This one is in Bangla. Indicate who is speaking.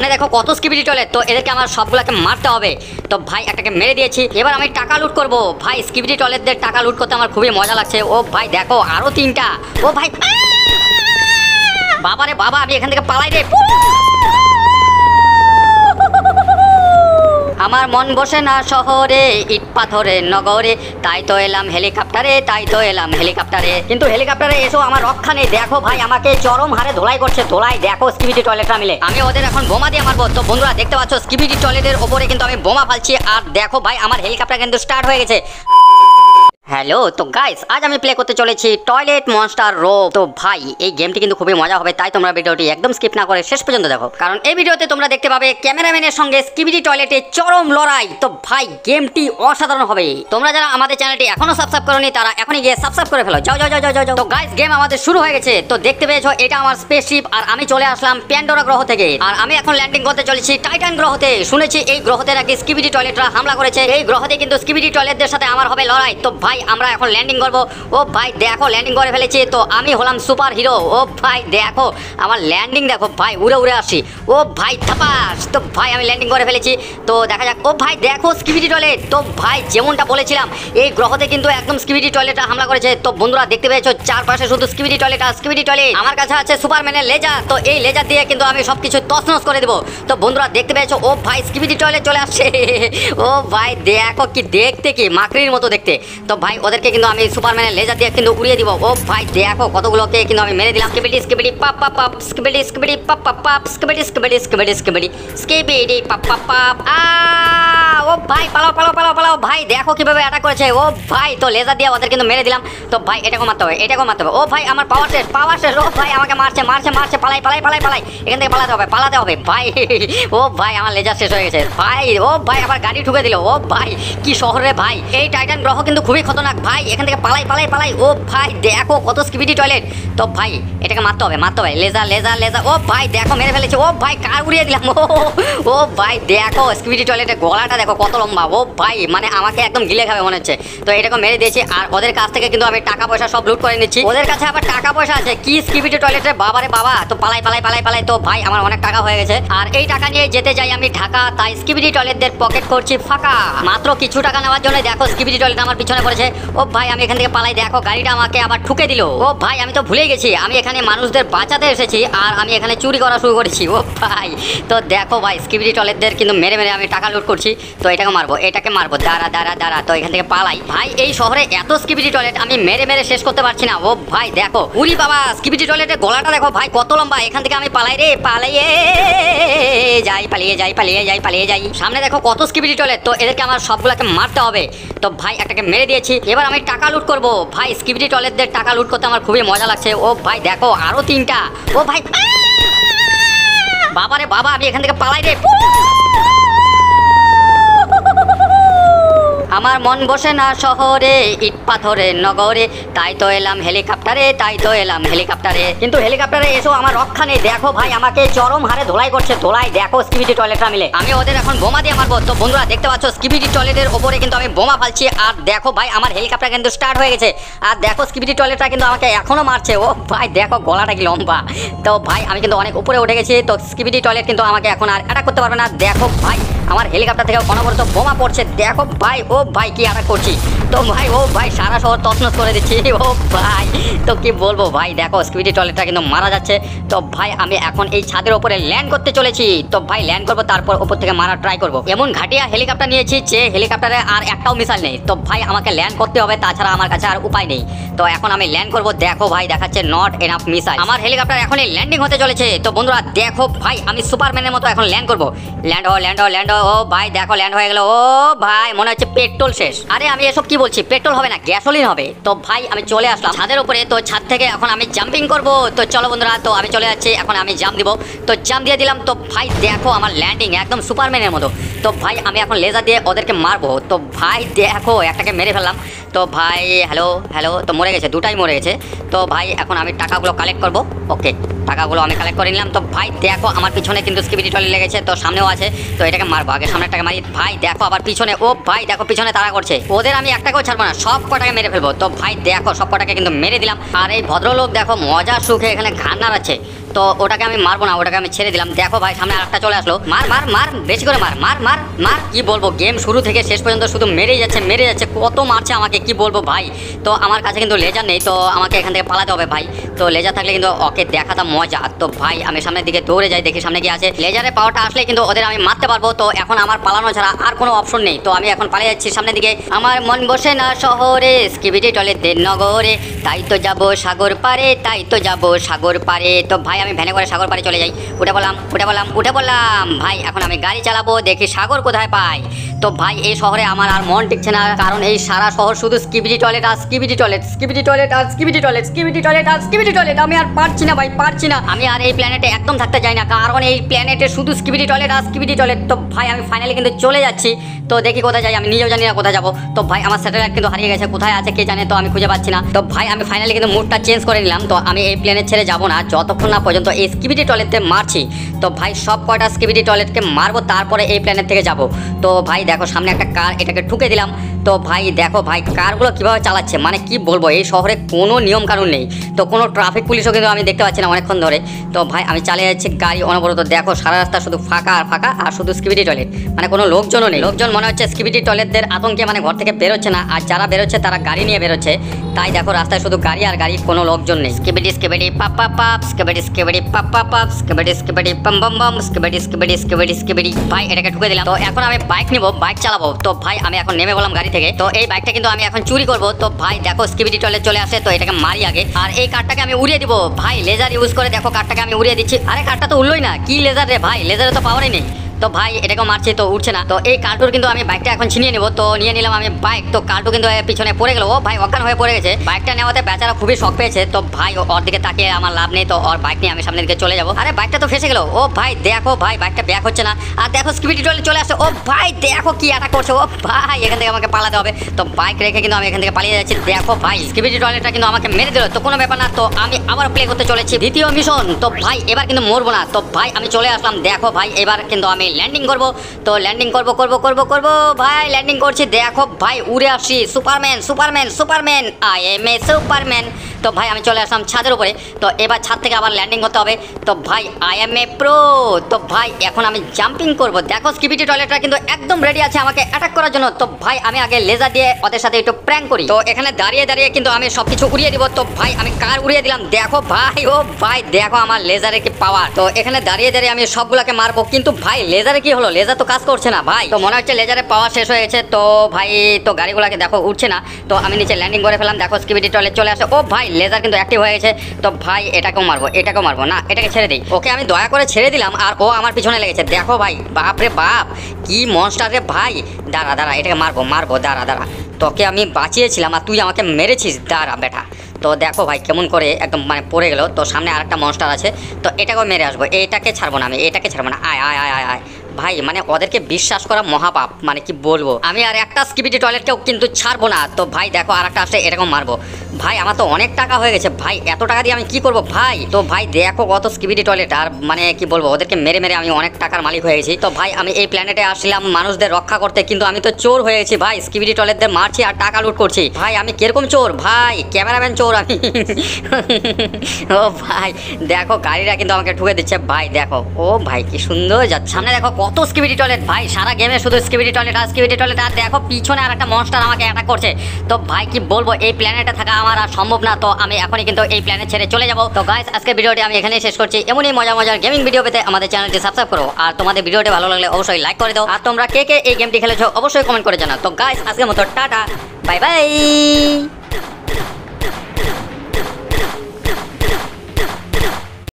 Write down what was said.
Speaker 1: মানে দেখো কত স্কিপিটি চলে, তো এদেরকে আমার সবগুলোকে মারতে হবে। তো ভাই একটাকে মেরে দিয়েছি। এবার আমি টাকা লুট করব। ভাই, স্কিপিটি টলেরদের টাকা লুট করতে আমার খুবই মজা লাগছে। ও ভাই, দেখো আরও তিনটা। ও ভাই, বাবারে বাবা, আমি এখান থেকে পালাই রে। আমার মন বসে না শহরে, ইট পাথরে, নগরে। তাই তো এলাম হেলিকপ্টারে, তাই তো এলাম হেলিকপ্টারে। কিন্তু হেলিকপ্টারে এসো, আমার রক্ষা নেই। দেখো ভাই, আমাকে চরম হারে ধোলাই করছে। ধোলাই দেখো স্কিবিটি টয়লেটটা মিলে। আমি ওদের এখন বোমা দিয়ে মারবো। তো বন্ধুরা, দেখতে পাচ্ছ, স্কিবিটি টয়লেটের ওপরে কিন্তু আমি বোমা ফালছি। আর দেখো ভাই, আমার হেলিকপ্টার কিন্তু স্টার্ট হয়ে গেছে। হ্যালো তো গাইস আজ আমি প্লে করতে চলেছি টয়লেট মনস্টার রো তো ভাই এই গেমটি কিন্তু খুবই মজা হবে তাই তোমরা ভিডিওটি একদম স্কিপ না করে শেষ পর্যন্ত দেখো। কারণ এই ভিডিওতে তোমরা দেখতে পাবে ক্যামেরাম্যানের সঙ্গে স্কিবিডি টয়লেটে চরম লড়াই। তো ভাই গেমটি অসাধারণ হবে। তোমরা যারা আমাদের চ্যানেলটি এখনও সাবস্ক্রাইব করোনি তারা এখনই গিয়ে সাবস্ক্রাইব করে ফেলো। যাও যাও যাও যাও যাও, তো গাইস গেম আমাদের শুরু হয়ে গেছে। তো দেখতে পেয়েছ এটা আমার স্পেসশিপ আর আমি চলে আসলাম প্যান্ডোরা গ্রহ থেকে। আর আমি এখন ল্যান্ডিং করতে চলেছি টাইটান গ্রহতে। শুনেছি এই গ্রহতে নাকি স্কিবিডি টয়লেটরা হামলা করেছে। এই গ্রহতে কিন্তু স্কিবিডি টয়লেটদের সাথে আমার হবে লড়াই। তো ভাই আমরা এখন ল্যান্ডিং করব। ও ভাই, দেখো ল্যান্ডিং করে ফেলেছি। তো আমি হলাম সুপার হিরো ও ভাই, দেখো, আমার ল্যান্ডিং দেখো, ভাই, উড়ে উড়ে আসি ও ভাই থাপাস তো ভাই, আমি ল্যান্ডিং করে ফেলেছি। তো দেখা যাক। ও ভাই, দেখো স্কিবিডি টয়লেট তো ভাই, যেমনটা বলেছিলাম, এই গ্রহতে কিন্তু একদম স্কিবিডি টয়লেটটা হামলা করেছে। তো বন্ধুরা, দেখতে পেয়েছ, চারপাশে শুধু স্কিবিডি টয়লেট আর স্কিবিডি টয়লেট আমার কাছে আছে সুপারম্যানের লেজার তো এই লেজার দিয়ে কিন্তু আমি সবকিছু তছনছ করে দেবো। তো বন্ধুরা, দেখতে পেয়েছ, ও ভাই স্কিবিডি টয়লেট চলে আসছে। ও ভাই, দেখো কি, দেখতে কি, মাকড়ির মতো দেখতে। তো ভাই, ওদেরকে কিন্তু আমি সুপারম্যানের লেজার দিয়ে কিন্তু উড়িয়ে দিব। ও ভাই, দেখো কতগুলোকে কিন্তু আমি মেরে দিলাম। Skibidi skibidi pop pop pop skibidi skibidi pop pop pop skibidi skibidi skibidi skibidi skibidi pop pop pop, আ ও ভাই, পালাও পালাও পালাও পালাও। ভাই, দেখো কীভাবে অ্যাটাক করেছে। ও ভাই, তো লেজার দিয়ে ওদের কিন্তু মেরে দিলাম। তো ভাই এটাকে মারতে হবে এটাকে মারতে হবে। ও ভাই, আমার পাওয়ার শেষ পাওয়ার শেষ। ও ভাই, আমাকে মারছে মারছে মারছে। পালাই পালাই পালাই পালাই। এখান থেকে পালাতে হবে পালাতে হবে। ভাই, ও ভাই, আমার লেজার শেষ হয়ে গেছে। ভাই, ও ভাই আবার গাড়ি ঠুকে দিল। ও ভাই, কি শহরে ভাই। এই টাইটান গ্রহ কিন্তু খুবই খতরনাক। ভাই, এখান থেকে পালাই পালাই পালাই। ও ভাই, দেখো কত স্কিবিডি টয়লেট তো ভাই, এটাকে মারতে হবে মারতে হবে। Laser laser laser. ও ভাই, দেখো, মেরে ফেলেছে। ও ভাই, কার উড়িয়ে দিলাম? ও ভাই, দেখো স্কিবিডি টয়লেটের গলাটা দেখো, কত লম্বা। ও ভাই মানে আমাকে একদম গিলে খাবে মনে হচ্ছে। তো এটাকে মেরে দিয়েছি, আর ওদের কাছ থেকে কিন্তু আমি টাকা পয়সা সব লুট করে নিচ্ছি। ওদের কাছে আবার টাকা পয়সা আছে। কি স্কিবিডি টয়লেটের বাবারে বাবা তো পালাই পালাই পালাই পালাই। তো ভাই, আমার অনেক টাকা হয়ে গেছে। আর এই টাকা নিয়ে যেতে যাই আমি ঢাকা, তাই স্কিবিডি টয়লেটদের পকেট করছি ফাঁকা। মাত্র কিছু টাকা নেওয়ার জন্য দেখো স্কিবিডি টয়লেট আমার পিছনে পড়েছে। ও ভাই, আমি এখান থেকে পালাই। দেখো, গাড়িটা আমাকে আবার ঠুকে দিল। ও ভাই, আমি তো ভুলে গেছি। আমি এখানে মানুষদের বাঁচাতে এসেছি আর আমি এখানে চুরি করা শুরু করেছি। ও ভাই, তো দেখো ভাই স্কিবিডি টয়লেটদের কিন্তু মেরে মেরে আমি টাকা লুট করছি। তো এটাকে মারবো এটাকে মারবো। দাঁড়া দাঁড়া দাঁড়া, তো এখান থেকে পালাই। ভাই, এই শহরে এত স্কিবিডি টয়লেট আমি মেরে মেরে শেষ করতে পারছি না। ও ভাই, দেখো। উরি বাবা স্কিবিডি টয়লেটের গলাটা দেখো ভাই, কত লম্বা। এখান থেকে আমি পালাই রে, পালাইয়ে যাই, পালিয়ে যাই পালিয়ে যাই পালিয়ে যাই। সামনে দেখো কত স্কিবিডি টয়লেট তো এদেরকে আমার সবগুলোকে মারতে হবে। তো ভাই, একটাকে মেরে দিয়েছি। এবার আমি টাকা লুট করব। ভাই স্কিবিডি টয়লেটদের টাকা লুট করতে আমার খুবই মজা লাগছে। ও ভাই, দেখো, আরও তিনটা। ও ভাই বাবা রে বাবা, আমি এখান থেকে পালাই রে। আমার মন বসে না শহরে, ইট পাথরে নগরে। তাই তো এলাম হেলিকপ্টারে, তাই তো এলাম হেলিকপ্টারে। কিন্তু হেলিকপ্টারে এসো, আমার রক্ষা নেই। দেখো ভাই, আমাকে চরম হারে ধোলাই করছে। ধোলাই দেখো স্কিবিটি টয়লেটটা মিলে। আমি ওদের এখন বোমা দিয়ে মারবো। তো বন্ধুরা, দেখতে পাচ্ছ, স্কিবিটি টয়লেটের ওপরে কিন্তু আমি বোমা ফালছি। আর দেখো ভাই, আমার হেলিকপ্টার কিন্তু স্টার্ট হয়ে গেছে। আর দেখো, স্কিবিটি টয়লেটটা কিন্তু আমাকে এখনও মারছে। ও ভাই, দেখো গলাটা কি লম্বা। তো ভাই, আমি কিন্তু অনেক উপরে উঠে গেছি। তো স্কিবিটি টয়লেট কিন্তু আমাকে এখন আর অ্যাটাক করতে পারবে না। দেখো ভাই আমার হেলিকপ্টার থেকে অনবরত বোমা পড়ছে। দেখো ভাই, ও ভাই, কি অ্যাটাক করছি। তো ভাই, ও ভাই, সারা শহর তছনছ করে দিচ্ছি। ও ভাই, তো কি বলব ভাই, দেখো স্কুইডি টয়লেটটা কিন্তু মারা যাচ্ছে। তো ভাই, আমি এখন এই ছাদের ওপরে ল্যান্ড করতে চলেছি। তো ভাই ল্যান্ড করব, তারপর ওপর থেকে মারা ট্রাই করব। এমন ঘাটিয়া হেলিকপ্টার নিয়েছি, যে হেলিকপ্টারে আর একটাও মিসাইল নেই। তো ভাই, আমাকে ল্যান্ড করতে হবে, তাছাড়া আমার কাছে আর উপায় নেই। তো এখন আমি ল্যান্ড করব, দেখো ভাই, দেখাচ্ছে নট এনাফ মিসাইল আমার হেলিকপ্টার এখনই ল্যান্ডিং হতে চলেছে। তো বন্ধুরা, দেখো ভাই, আমি সুপারম্যানের মতো এখন ল্যান্ড করব। ল্যান্ড ও ল্যান্ড ও ল্যান্ড ও ভাই, দেখো ল্যান্ড হয়ে গেল। ও ভাই, মনে হচ্ছে পেট্রোল শেষ। আরে, আমি এসব কি বলছি? পেট্রোল হবে না গ্যাসোলিন হবে। তো ভাই, আমি চলে আসলাম। ছাদের উপরে, তো ছাদ থেকে এখন আমি জাম্পিং করব। তো চলো বন্ধুরা, তো আমি চলে যাচ্ছি। এখন আমি জাম্প দিব। তো জাম্প দিয়ে দিলাম। তো ভাই, দেখো আমার ল্যান্ডিং একদম সুপারম্যানের মতো। তো ভাই, আমি এখন লেজার দিয়ে ওদেরকে মারবো। তো ভাই, দেখো, একটাকে মেরে ফেললাম। তো ভাই হ্যালো হ্যালো তো মরে গেছে, দুটাই মরে গেছে। তো ভাই, এখন আমি টাকাগুলো কালেক্ট করব। ওকে টাকাগুলো আমি কালেক্ট করে নিলাম। তো ভাই, দেখো, আমার পিছনে কিন্তু স্কিবিটি টলি লেগেছে, তো সামনেও আছে। তো এটাকে মারবো, আগে সামনেটাকে মারি। ভাই, দেখো, আবার পিছনে, ও ভাই, দেখো, পিছনে তারা করছে। ওদের আমি একটাকেও ছাড়বো না, সব কটাকে মেরে ফেলব। তো ভাই, দেখো, সব কটাকে কিন্তু মেরে দিলাম। আর এই ভদ্রলোক, দেখো, মজা সুখে এখানে ঘান নাড়াচ্ছে। তো ওটাকে আমি মারবো না, ওটাকে আমি ছেড়ে দিলাম। দেখো ভাই, সামনে আরেকটা চলে আসলো। মার মার মার, বেশি করে মার মার মার মার। কি বলব গেম শুরু থেকে শেষ পর্যন্ত শুধু মেরেই যাচ্ছে মেরে যাচ্ছে। কত মারছে আমাকে, কি বলব ভাই? তো আমার কাছে কিন্তু লেজার নেই, তো আমাকে এখান থেকে পালাতে হবে ভাই। তো লেজার থাকলে কিন্তু ওকে দেখাটা মজা। তো ভাই, আমি সামনের দিকে দৌড়ে যাই, দেখি সামনে কি আছে। লেজারের পাওয়ারটা আসলে কিন্তু ওদের আমি মারতে পারব, তো এখন আমার পালানো ছাড়া আর কোনো অপশন নেই। তো আমি এখন পালিয়ে যাচ্ছি সামনের দিকে। আমার মন বসে না শহরে, স্কিবিটি টলে নগরে। তাই তো যাব সাগর পারে তাই তো যাব সাগর পারে তো ভাই আমি ভ্যানে করে সাগর পাড়ে চলে যাই। উঠে বললাম উঠে বললাম উঠে বললাম, ভাই, এখন আমি গাড়ি চালাবো, দেখি সাগর কোথায় পাই তো ভাই, এই শহরে আমার আর মন টিকছে না, কারণ এই সারা শহর শুধু স্কিবিটি টয়লেট আর স্কিবিটি টয়লেট স্কিবিটি টয়লেট আর স্কিবিটি টয়লেট স্কিবিটি টয়লেট আর স্কিবিটি টয়লেট, আমি আর পারছি না ভাই, পারছি না। আমি আর এই প্ল্যানেটে একদম থাকতে চাই না, কারণ এই প্ল্যানেটে শুধু স্কিবিটি টয়লেট আর স্কিবিটি টয়লেট। তো ভাই, আমি ফাইনালি কিন্তু চলে যাচ্ছি, তো দেখি কোথায় যাই, আমি নিজেও জানি না কোথায় যাব। তো ভাই, আমার স্যাটেলাইট কিন্তু হারিয়ে গেছে, কোথায় আছে কে জানে, তো আমি খুঁজে পাচ্ছি না। তো ভাই, আমি ফাইনালি কিন্তু মুডটা চেঞ্জ করে নিলাম, তো আমি এই প্লেনে ছেড়ে যাব না, যতক্ষণ না পর্যন্ত এই স্কিবিটি টয়লেটে মারছি। তো ভাই সব কয়টা স্কিবিটি টয়লেটকে মারবো, তারপরে এই প্ল্যানের থেকে যাব। তো ভাই দেখো সামনে একটা কার এটাকে ঠুকে দিলাম। তো ভাই, দেখো ভাই, কারগুলো কীভাবে চালাচ্ছে? মানে কি বলব, এই শহরে কোনো নিয়ম কানুন নেই। তো কোনো ট্রাফিক পুলিশও কিন্তু আমি দেখতে পাচ্ছি না অনেকক্ষণ ধরে। তো ভাই, আমি চালিয়ে যাচ্ছি গাড়ি অনবরত। দেখো, সারা রাস্তা শুধু ফাঁকা আর ফাঁকা, আর শুধু স্কিবিটি টয়লেট মানে কোনো লোকজনও নেই। লোকজন মনে হচ্ছে স্কিবিটি টয়লেটদের আতঙ্কে মানে ঘর থেকে বেরোচ্ছে না। আর যারা বেরোচ্ছে তারা গাড়ি নিয়ে বেরোচ্ছে তাই দেখো, রাস্তায় শুধু গাড়ি আর গাড়ি, কোনো লোকজন নেই। স্কিবিটি স্কিবিটি পাপ পাপ স্কিবিটি স্কিবিটি পাপ পাপ পাপ স্কিবিটি স্কিবিটি পাম বাম বাম স্কিবিটি স্কিবিটি স্কিবিটি স্কিবিটি ভাই, এটাকে ঢুকে দিলাম। তো এখন আমি বাইক নিব বাইক চালাবো। তো ভাই, আমি এখন নেমে বললাম গাড়ি থেকে। তো এই বাইকটা কিন্তু আমি এখন চুরি করব। তো ভাই, দেখো স্কিবিডি টলে চলে আসে, তো এটাকে মারি আগে। আর এই কারটাকে আমি উড়িয়ে দিব। ভাই লেজার ইউজ করে দেখো কারটাকে আমি উড়িয়ে দিচ্ছি। আরে কারটা তো উড়লোই না। কি লেজার রে ভাই? লেজারে তো পাওয়ারই নেই। তো ভাই এটাকে মারছে, তো উঠছে না। তো এই কার্টুর কিন্তু আমি বাইকটা এখন ছিনিয়ে নেব। তো নিয়ে নিলাম আমি বাইক তো কার্টু কিন্তু পিছনে পড়ে গেল। ও ভাই, অজ্ঞান হয়ে পড়ে গেছে। বাইকটা নেওয়াতে বেচারা খুবই শখ পেয়েছে। তো ভাই ওর দিকে তাকিয়ে আমার লাভ নেই। তো ওর বাইক নিয়ে আমি সামনের দিকে চলে যাব। আরে বাইকটা তো ফেসে গেল। ও ভাই, দেখো ভাই বাইকটা ব্যাক হচ্ছে না। আর দেখো স্পিড টলে চলে আসছে। ও ভাই, দেখো কি অ্যাটাক করছে। ও ভাই, এখান থেকে আমাকে পালাতে হবে। তো বাইক রেখে কিন্তু আমি এখান থেকে পালিয়ে যাচ্ছি। দেখো ভাই স্কিবিটি টয়লেটটা কিন্তু আমাকে মেরে দিল। তো কোনো ব্যাপার না। তো আমি আবার প্লে করতে চলেছি। দ্বিতীয় মিশন তো ভাই, এবার কিন্তু মরবো না। তো ভাই, আমি চলে আসলাম। দেখো ভাই, এবার কিন্তু আমি ল্যান্ডিং করব। তো ল্যান্ডিং করব করব করব করব। ভাই ল্যান্ডিং করছি। দেখো ভাই, উড়ে আসছি। Superman superman superman I am a superman তো ভাই, আমি চলে আসলাম ছাদের উপরে। তো এবার ছাদ থেকে আবার ল্যান্ডিং করতে হবে। তো ভাই আই এম এ প্রো তো ভাই, এখন আমি জাম্পিং করব। দেখো স্কিবিটি টয়লেটটা কিন্তু একদম রেডি আছে আমাকে অ্যাটাক করার জন্য। তো ভাই, আমি আগে লেজার দিয়ে ওদের সাথে একটু প্র্যাঙ্ক করি। তো এখানে দাঁড়িয়ে দাঁড়িয়ে কিন্তু আমি সব কিছু উড়িয়ে দিব। তো ভাই, আমি কার উড়িয়ে দিলাম? দেখো ভাই, ও ভাই, দেখো আমার লেজারে কি পাওয়ার তো এখানে দাঁড়িয়ে দাঁড়িয়ে আমি সবগুলোকে মারবো। কিন্তু ভাই লেজারে কি হলো? লেজার তো কাজ করছে না, ভাই। তো মনে হচ্ছে লেজারের পাওয়ার শেষ হয়ে গেছে। তো ভাই, তো গাড়িগুলোকে দেখো, উঠছে না। তো আমি নিচে ল্যান্ডিং করে ফেলাম দেখো স্কিবিটি টয়লেট চলে আসে। ও ভাই, লেজার কিন্তু অ্যাক্টিভ হয়ে গেছে। তো ভাই, এটাকেও মারবো এটাকেও মারবো। না, এটাকে ছেড়ে দিই। ওকে, আমি দয়া করে ছেড়ে দিলাম, আর ও আমার পিছনে লেগেছে। দেখো ভাই, বাপ রে বাপ, কি মনস্টার রে ভাই। দাঁড়া দাঁড়া, এটাকে মারবো মারবো, দাঁড়া দাঁড়া। তোকে আমি বাঁচিয়েছিলাম, আর তুই আমাকে মেরেছিস। দাঁড়া, বেটা। তো দেখো ভাই কেমন করে একদম মানে পড়ে গেল। তো সামনে আরেকটা মনস্টার আছে। তো এটাকেও মেরে আসব। এটাকে ছাড়বো না আমি। এটাকে ছাড়বো না। আয় আয় আয় আয় আয়। ভাই মানে ওদেরকে বিশ্বাস করা মহাপাপ মানে কি বলব? আমি আর একটা স্কিবিটি টয়লেটকেও কিন্তু ছাড়বো না। তো ভাই, দেখো আর একটা আসলে এরকম মারবো। ভাই, আমার তো অনেক টাকা হয়ে গেছে। ভাই, এত টাকা দিয়ে আমি কি করব? ভাই, তো ভাই, দেখো কত স্কিবিটি টয়লেট। আর মানে কি বলব, ওদেরকে মেরে মেরে আমি অনেক টাকার মালিক হয়ে গেছি। তো ভাই, আমি এই প্ল্যানেটে আসলাম মানুষদের রক্ষা করতে, কিন্তু আমি তো চোর হয়ে গেছি। ভাই স্কিবিটি টয়লেটদের মারছি আর টাকা লুট করছি। ভাই, আমি কীরকম চোর? ভাই, ক্যামেরাম্যান চোর আমি। ও ভাই, দেখো, গাড়িরা কিন্তু আমাকে ঠুকে দিচ্ছে। ভাই, দেখো, ও ভাই, কি সুন্দর যাচ্ছে। সামনে দেখো কত স্কিবিটি টয়লেট? ভাই, সারা গেমে শুধু স্কিবিটি টয়লেট আর স্কিবিটি টয়লেট। আর দেখো, পিছনে আর একটা মনস্টার আমাকে অ্যাটাক করছে। তো ভাই, কি বলব, এই প্ল্যানেটে থাকা আমার আর সম্ভব না। তো আমি এখনই কিন্তু এই প্ল্যানেট ছেড়ে চলে যাব। তো গাইস আজকে ভিডিওটি আমি এখানেই শেষ করছি। এমনই মজা মজার গেমিং ভিডিও পেতে আমাদের চ্যানেলটি সাবস্ক্রাইব করো। আর তোমাদের ভিডিওটি ভালো লাগলে অবশ্যই লাইক করে দাও। আর তোমরা কে কে এই গেমটি খেলেছো, অবশ্যই কমেন্ট করে জানাও। তো গাইস আজকের মতো টাটা বাই বাই